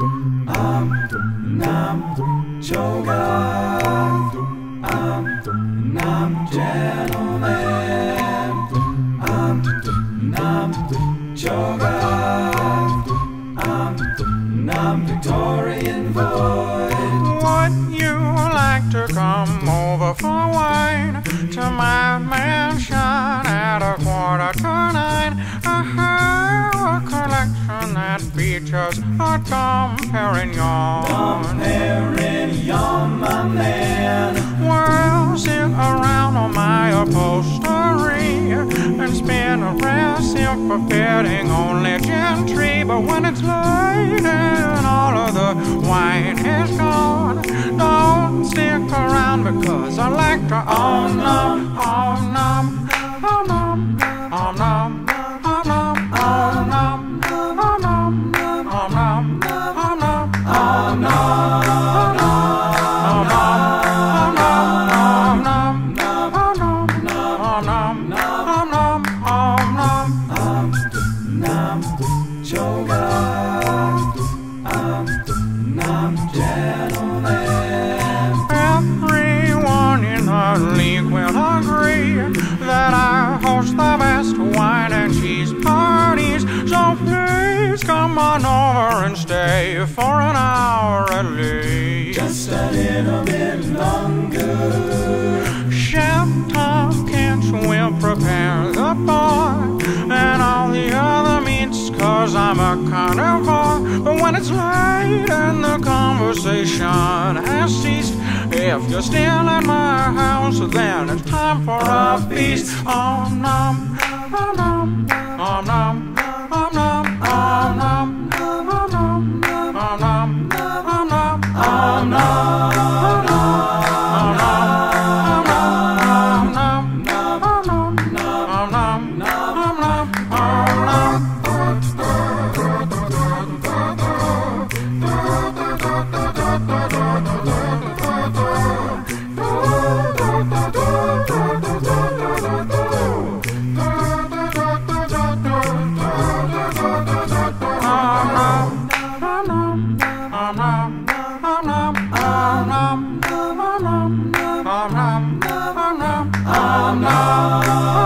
I'm I'm gentleman. I'm I'm Victorian. Would you like to come over for wine to my mansion at a quarter a collection that features a Dom Perignon. Dom Perignon, my man. We'll sit around on my upholstery and spin a rare silk forgetting only gentry. But when it's late and all of the wine is gone, don't stick around because I like to om nom, om nom, Nam Joga. I'm Nam gentleman. Everyone in the league will agree that I host the best wine and cheese parties. So please come on over and stay for an hour at least. Just a little bit longer. Cause I'm a carnivore. But when it's late and the conversation has ceased, if you're still at my house, then it's time for a feast. Om nom, om nom, nom. I'm not.